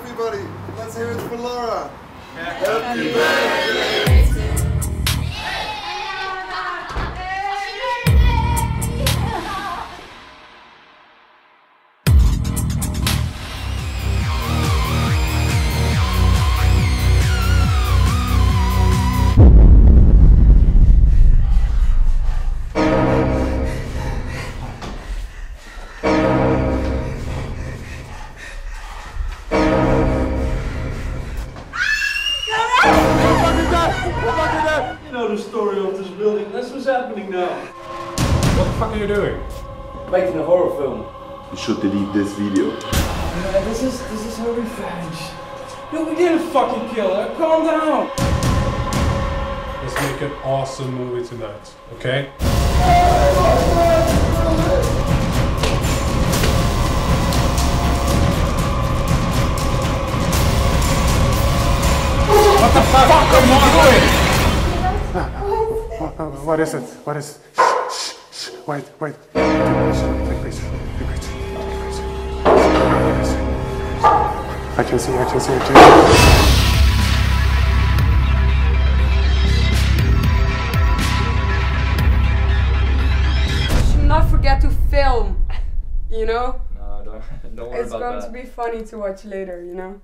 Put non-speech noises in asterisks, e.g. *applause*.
Everybody, let's hear it for Laura. Happy birthday. Know the story of this building. That's what's happening now. What the fuck are you doing? Making a horror film. You should delete this video. Man, this is this is her revenge. No, we didn't fucking kill her. Calm down. Let's make an awesome movie tonight, okay? Oh, What is it? What is it? Shh, shh, shh. Wait, wait. Take this. Take this. Take this. I can see, I can see, I can see. should not forget to film. You know? No, don't, *laughs* don't worry It's going that. to be funny to watch later, you know?